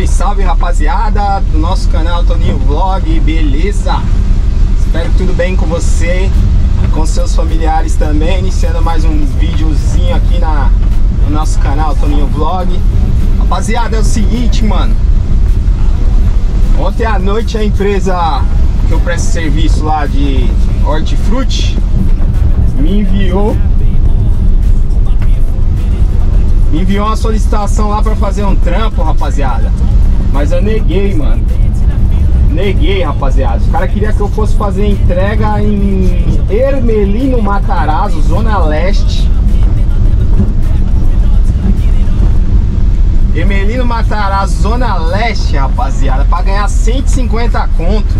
Salve, salve rapaziada do nosso canal Toninho Vlog, beleza? Espero que tudo bem com você, com seus familiares também, iniciando mais um videozinho aqui na, no nosso canal Toninho Vlog. Rapaziada, é o seguinte, mano. Ontem à noite a empresa que eu presto serviço lá de hortifruti me enviou enviou uma solicitação lá pra fazer um trampo, rapaziada. Mas eu neguei, mano. Neguei, rapaziada. Os caras queriam que eu fosse fazer entrega em Ermelino Matarazzo, Zona Leste. Ermelino Matarazzo, Zona Leste, rapaziada. Pra ganhar 150 conto.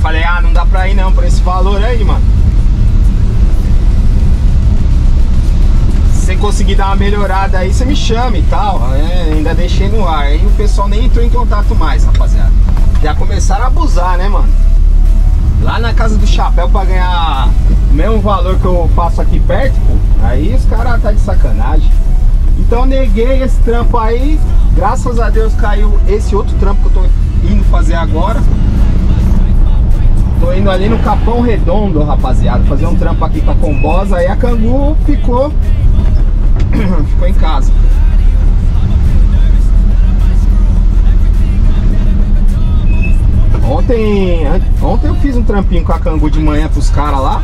Falei, ah, não dá pra ir não por esse valor aí, mano. Se você conseguir dar uma melhorada aí, você me chama e tal. É, ainda deixei no ar. Aí o pessoal nem entrou em contato mais, rapaziada. Já começaram a abusar, né, mano? Lá na casa do chapéu pra ganhar o mesmo valor que eu faço aqui perto, pô, aí os caras tá de sacanagem. Então neguei esse trampo aí. Graças a Deus caiu esse outro trampo que eu tô indo fazer agora. Tô indo ali no Capão Redondo, rapaziada, fazer um trampo aqui com a Combosa. Aí a Cangu ficou ficou em casa. Ontem, ontem eu fiz um trampinho com a Cangu de manhã pros caras lá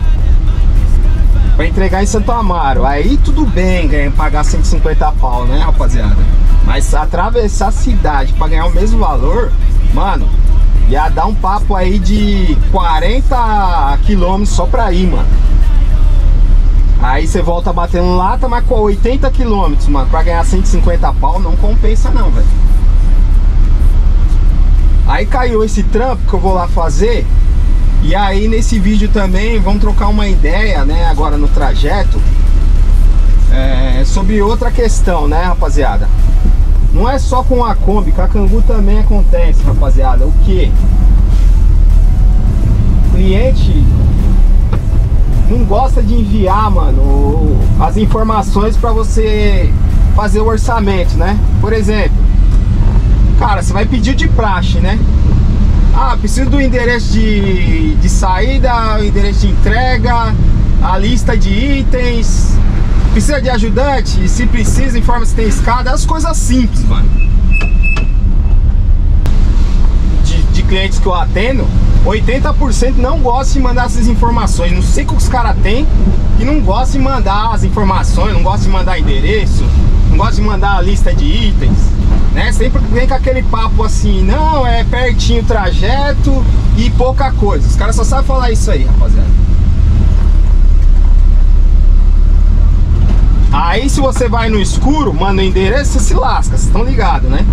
Pra entregar em Santo Amaro. Aí tudo bem, ganhar, pagar 150 pau, né rapaziada? Mas atravessar a cidade pra ganhar o mesmo valor Mano, ia dar um papo aí de 40 quilômetros só pra ir, mano Aí você volta batendo lata, mas com 80 km, mano, pra ganhar 150 pau, não compensa não, velho. Aí caiu esse trampo que eu vou lá fazer. E aí nesse vídeo também vamos trocar uma ideia, né, agora no trajeto. É, sobre outra questão, né, rapaziada? Não é só com a Kombi, com a Cangu também acontece, rapaziada. O que? Cliente não gosta de enviar, mano, as informações para você fazer o orçamento, né? Por exemplo, cara, você vai pedir de praxe, né? Ah, preciso do endereço de, de saída, o endereço de entrega, a lista de itens. Precisa de ajudante? Se precisa, informa se tem escada. As coisas simples, mano. De, de clientes que eu atendo, 80% não gosta de mandar essas informações. Não sei o que os caras têm que não gosta de mandar as informações, não gosta de mandar endereço, não gosta de mandar a lista de itens, né? Sempre vem com aquele papo assim, não, é pertinho o trajeto e pouca coisa. Os caras só sabem falar isso aí, rapaziada. Aí se você vai no escuro, manda o endereço, você se lasca, vocês estão ligados, né?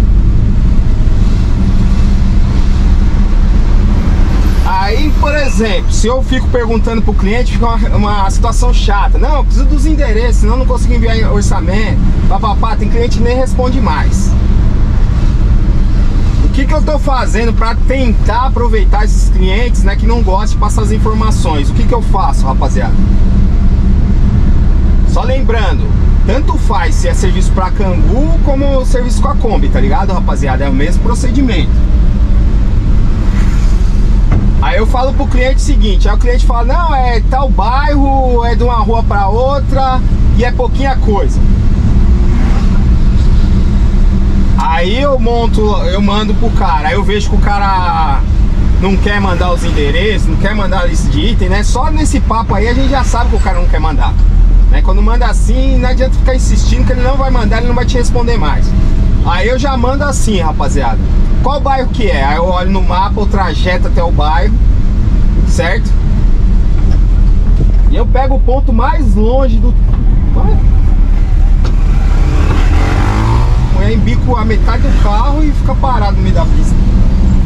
Aí, por exemplo, se eu fico perguntando pro cliente, fica uma, uma situação chata. Não, preciso dos endereços, senão não consigo enviar orçamento. Papapá, tem cliente que nem responde mais. O que, que eu tô fazendo para tentar aproveitar esses clientes né, que não gostam de passar as informações? O que, que eu faço, rapaziada? Só lembrando, tanto faz se é serviço para Cangu como serviço com a Kombi, tá ligado, rapaziada? É o mesmo procedimento. Aí eu falo pro cliente o seguinte, aí o cliente fala, não, é tal bairro, é de uma rua para outra e é pouquinha coisa. Aí eu monto, eu mando pro cara, aí eu vejo que o cara não quer mandar os endereços, não quer mandar a lista de item, né? Só nesse papo aí a gente já sabe que o cara não quer mandar. Né? Quando manda assim, não adianta ficar insistindo que ele não vai mandar, ele não vai te responder mais. Aí eu já mando assim, rapaziada qual bairro que é? Aí eu olho no mapa o trajeto até o bairro, certo? E eu pego o ponto mais longe do... Põe em bico a metade do carro e fica parado no meio da pista.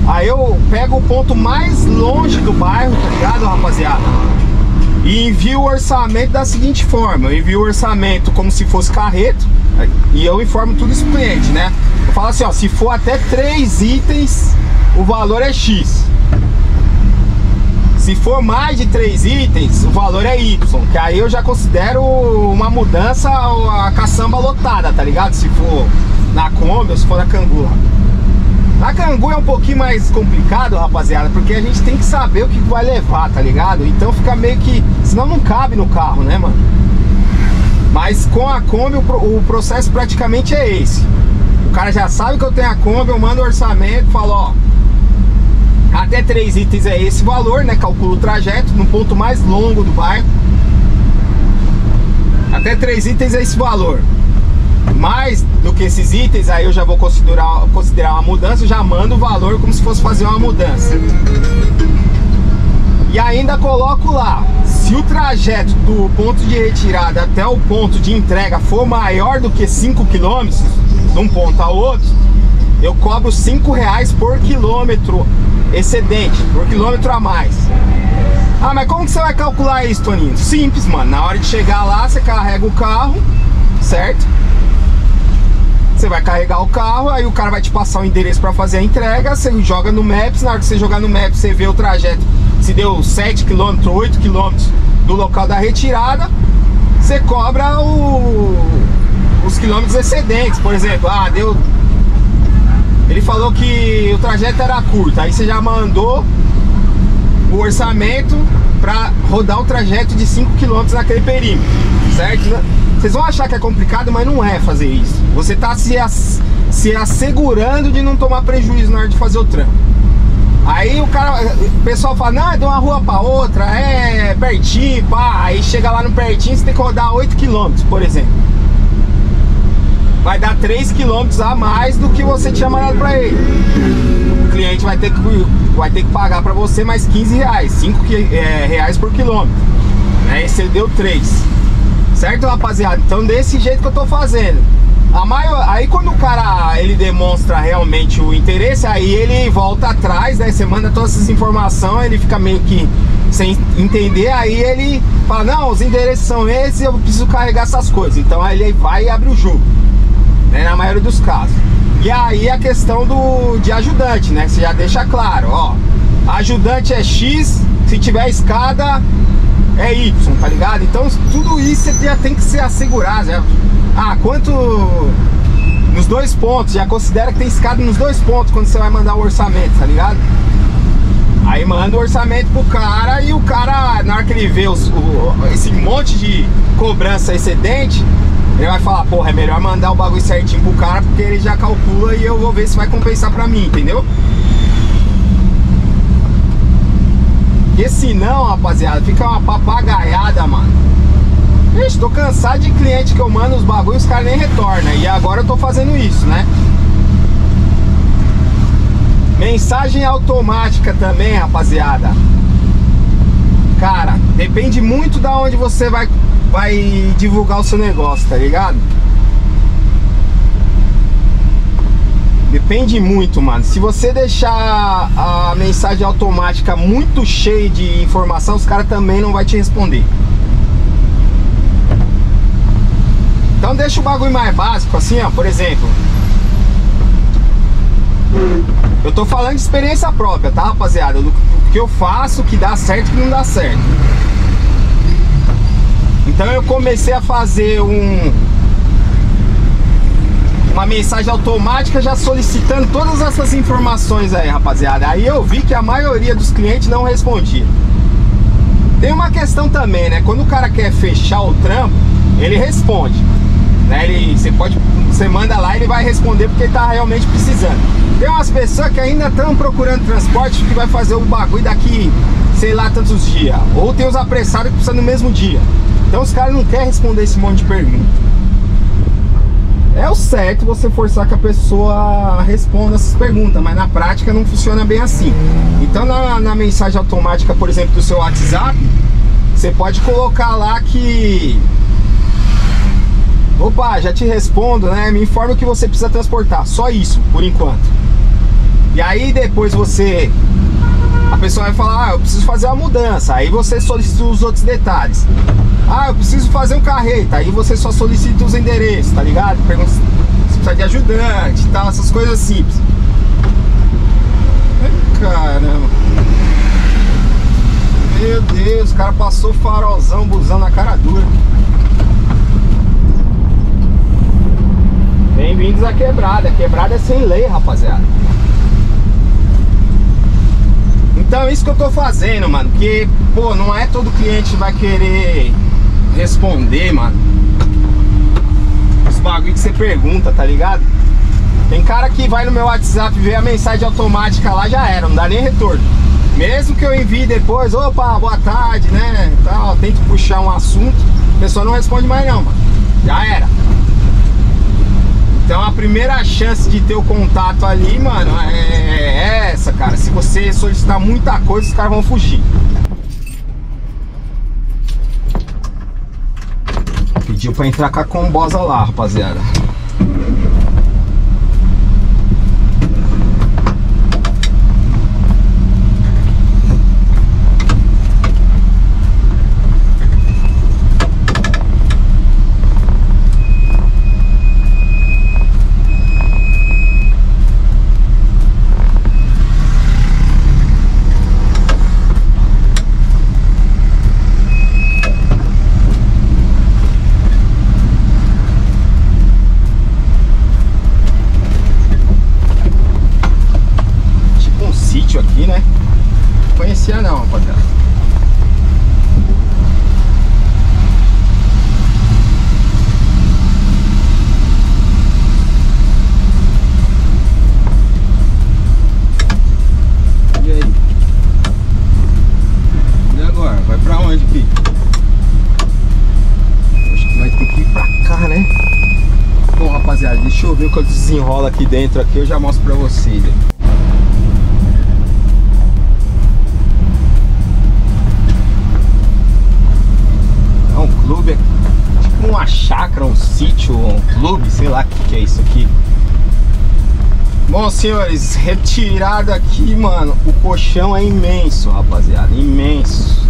Aí eu pego o ponto mais longe do bairro, tá ligado, rapaziada? E envio o orçamento da seguinte forma. Eu envio o orçamento como se fosse carreto e eu informo tudo isso pro cliente, né? Eu falo assim, ó, se for até três itens, o valor é X. Se for mais de três itens, o valor é Y, que aí eu já considero uma mudança a caçamba lotada, tá ligado? Se for na Kombi ou se for na Canguru. Na Cangu é um pouquinho mais complicado, rapaziada, porque a gente tem que saber o que vai levar, tá ligado? Então fica meio que... Senão não cabe no carro, né, mano? Mas com a Kombi o processo praticamente é esse. O cara já sabe que eu tenho a Kombi, eu mando o orçamento, falo, ó... Até três itens é esse valor, né? Calculo o trajeto no ponto mais longo do bairro. Até três itens é esse valor mais do que esses itens, aí eu já vou considerar, considerar uma mudança, já mando o valor como se fosse fazer uma mudança. E ainda coloco lá, se o trajeto do ponto de retirada até o ponto de entrega for maior do que 5 km, de um ponto ao outro, eu cobro 5 reais por quilômetro excedente, por quilômetro a mais. Ah, mas como que você vai calcular isso, Toninho? Simples, mano. Na hora de chegar lá, você carrega o carro, certo? Você vai carregar o carro, aí o cara vai te passar o endereço para fazer a entrega, você joga no Maps, na hora que você jogar no Maps, você vê o trajeto, se deu 7 km, 8 km do local da retirada, você cobra o, os quilômetros excedentes, por exemplo, ah, deu ele falou que o trajeto era curto, aí você já mandou o orçamento para rodar o trajeto de 5 km naquele perímetro, certo? Vocês vão achar que é complicado, mas não é fazer isso. Você tá se, se assegurando de não tomar prejuízo na hora de fazer o trampo. Aí o cara, o pessoal fala, não, é de uma rua pra outra, é pertinho, pá. Aí chega lá no pertinho, você tem que rodar 8 km, por exemplo. Vai dar 3 km a mais do que você tinha mandado pra ele. O cliente vai ter que, vai ter que pagar pra você mais 15 reais, 5 é, reais por quilômetro. Né? Excedeu 3. Certo, rapaziada? Então desse jeito que eu tô fazendo. A maior, aí quando o cara ele demonstra realmente o interesse, aí ele volta atrás, né? Você manda todas essas informações, ele fica meio que sem entender, aí ele fala, não, os endereços são esses, eu preciso carregar essas coisas. Então aí ele vai e abre o jogo, né? Na maioria dos casos. E aí a questão do de ajudante, né? Você já deixa claro, ó. Ajudante é X, se tiver escada, é Y, tá ligado? Então tudo isso já tem que se assegurar. Já. Ah, quanto nos dois pontos, já considera que tem escada nos dois pontos quando você vai mandar o orçamento, tá ligado? Aí manda o orçamento pro cara e o cara, na hora que ele vê os, o, esse monte de cobrança excedente, ele vai falar, porra, é melhor mandar o bagulho certinho pro cara porque ele já calcula e eu vou ver se vai compensar pra mim, entendeu? Porque senão, rapaziada, fica uma papagaiada, mano. Ixi, tô cansado de cliente que eu mando os bagulhos, os caras nem retornam. E agora eu tô fazendo isso, né? Mensagem automática também, rapaziada. Cara, depende muito da onde você vai, vai divulgar o seu negócio, tá ligado? Depende muito, mano. Se você deixar a mensagem automática muito cheia de informação, os caras também não vai te responder. Então deixa o bagulho mais básico, assim, ó, por exemplo. Eu tô falando de experiência própria, tá, rapaziada? Do que eu faço, que dá certo e que não dá certo. Então eu comecei a fazer um uma mensagem automática já solicitando todas essas informações aí, rapaziada. Aí eu vi que a maioria dos clientes não respondia. Tem uma questão também, né? Quando o cara quer fechar o trampo, ele responde. Né? Ele, você pode, você manda lá, ele vai responder porque ele tá realmente precisando. Tem umas pessoas que ainda estão procurando transporte que vai fazer o bagulho daqui, sei lá, tantos dias. Ou tem os apressados que precisam no mesmo dia. Então os caras não querem responder esse monte de perguntas é o certo você forçar que a pessoa responda essas perguntas, mas na prática não funciona bem assim. Então na, na mensagem automática, por exemplo, do seu WhatsApp, você pode colocar lá que Opa, já te respondo, né? Me informa o que você precisa transportar. Só isso, por enquanto. E aí depois você a pessoa vai falar, ah, eu preciso fazer uma mudança. Aí você solicita os outros detalhes. Ah, eu preciso fazer um carreta. Aí você só solicita os endereços, tá ligado? Pergunta se precisa de ajudante e tal, essas coisas simples. Ai, caramba. Meu Deus, o cara passou farolzão, busão na cara dura. Bem-vindos à quebrada. Quebrada é sem lei, rapaziada. Então isso que eu tô fazendo, mano. Porque, pô, não é todo cliente que vai querer responder, mano. Os bagulho que você pergunta, tá ligado? Tem cara que vai no meu WhatsApp ver a mensagem automática lá, já era, não dá nem retorno. Mesmo que eu envie depois, opa, boa tarde, né? Tal, tento puxar um assunto, a pessoa não responde mais não, mano. Já era. Então a primeira chance de ter o contato ali, mano, é, é essa, cara. Se você solicitar muita coisa, os caras vão fugir. Pediu pra entrar com a combosa lá, rapaziada. Desenrola aqui dentro aqui, eu já mostro pra vocês. É um clube, tipo uma chácara, um sítio, um clube, sei lá o que, que é isso aqui. Bom, senhores, retirado aqui, mano, o colchão é imenso, rapaziada, imenso.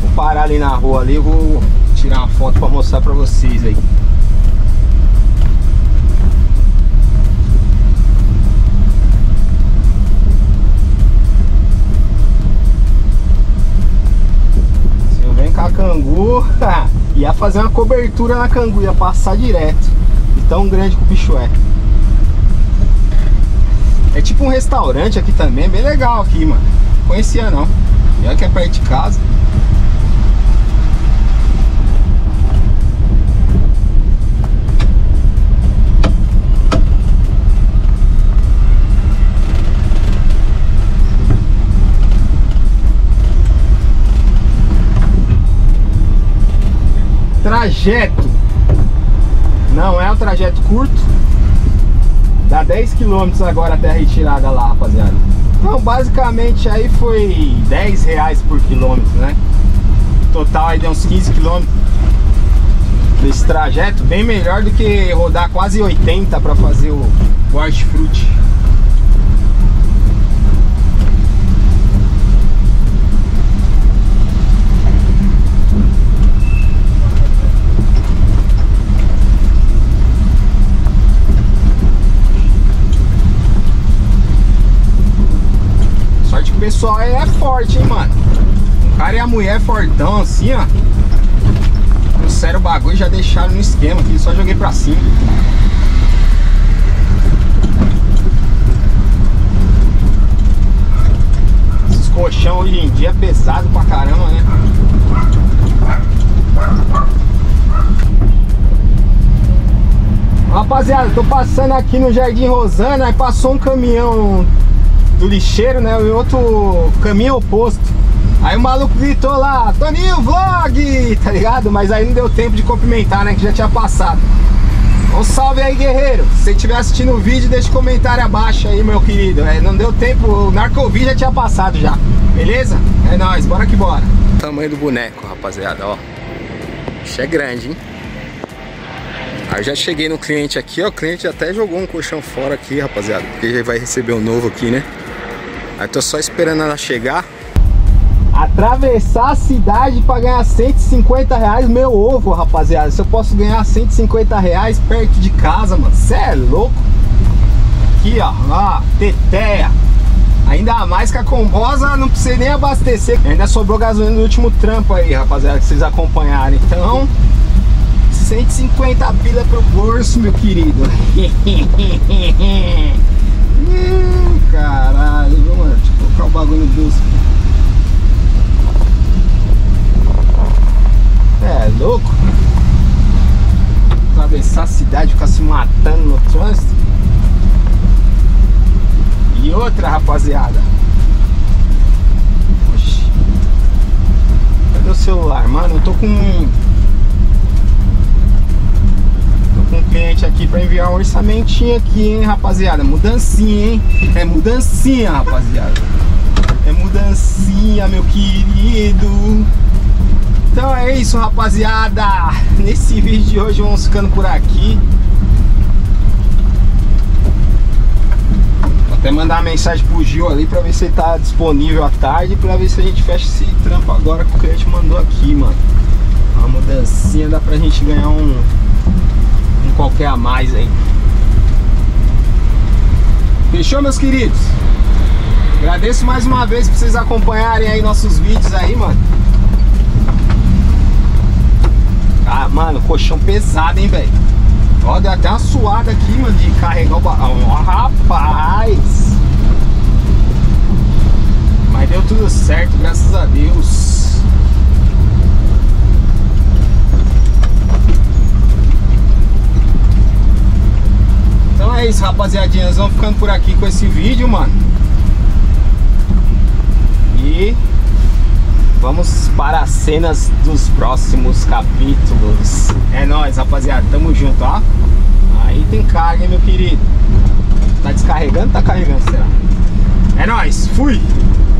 Vou parar ali na rua ali, vou tirar uma foto pra mostrar pra vocês aí. Cangu, ia fazer uma cobertura na cangu, ia passar direto. De tão grande que o bicho é. É tipo um restaurante aqui também, bem legal aqui, mano. Conhecia não. E que é perto de casa. Trajeto. Não é um trajeto curto. Dá 10 km agora até a retirada lá rapaziada. Então basicamente aí foi 10 reais por quilômetro né? Total aí deu uns 15 km desse trajeto bem melhor do que rodar quase 80 para fazer o, o hortifruti pessoal é, é forte, hein, mano. O cara e a mulher fortão assim, ó. Trouxeram o bagulho e já deixaram no esquema aqui. Só joguei pra cima. Esses colchão hoje em dia é pesado pra caramba, né? Rapaziada, tô passando aqui no Jardim Rosana, aí passou um caminhão do lixeiro, né? E outro caminho oposto. Aí o maluco gritou lá, Toninho Vlog, tá ligado? Mas aí não deu tempo de cumprimentar, né? Que já tinha passado. Um salve aí, guerreiro. Se você estiver assistindo o vídeo, deixa um comentário abaixo aí, meu querido. É, não deu tempo, o Narcovid já tinha passado já. Beleza? É nóis, bora que bora. Tamanho do boneco, rapaziada, ó. Isso é grande, hein? Aí já cheguei no cliente aqui, ó. O cliente até jogou um colchão fora aqui, rapaziada. Porque ele vai receber um novo aqui, né? Aí tô só esperando ela chegar. Atravessar a cidade para ganhar 150 reais meu ovo, rapaziada. Se eu posso ganhar 150 reais perto de casa, mano. Cê é louco? Aqui, ó. Ó, teteia. Ainda mais que a combosa não precisa nem abastecer. Ainda sobrou gasolina no último trampo aí, rapaziada, que vocês acompanharam. Então, 150 pila pro bolso, meu querido. caralho, mano. Deixa eu colocar o bagulho bolso. É louco? Atravessar a cidade, ficar se matando no trânsito. E outra, rapaziada. Oxi. Cadê o celular? Mano, eu tô com um cliente aqui para enviar um orçamentinho aqui, hein, rapaziada. Mudancinha, hein? É mudancinha, rapaziada. É mudancinha, meu querido. Então é isso, rapaziada. Nesse vídeo de hoje vamos ficando por aqui. Vou até mandar uma mensagem pro Gil ali pra ver se ele tá disponível à tarde. Pra ver se a gente fecha esse trampo agora que o cliente mandou aqui, mano. Uma mudancinha dá pra gente ganhar um qualquer a mais aí. Fechou, meus queridos? Agradeço mais uma vez por vocês acompanharem aí nossos vídeos aí, mano. Ah, mano, colchão pesado, hein, velho. Ó, deu até uma suada aqui, mano, de carregar o balão. Oh, rapaz! Mas deu tudo certo, graças a Deus. Isso, rapaziadinha. Ficando por aqui com esse vídeo, mano. E vamos para as cenas dos próximos capítulos. É nóis, rapaziada. Tamo junto, ó. Aí tem carga, hein, meu querido. Tá descarregando? Tá carregando, será? É nóis. Fui!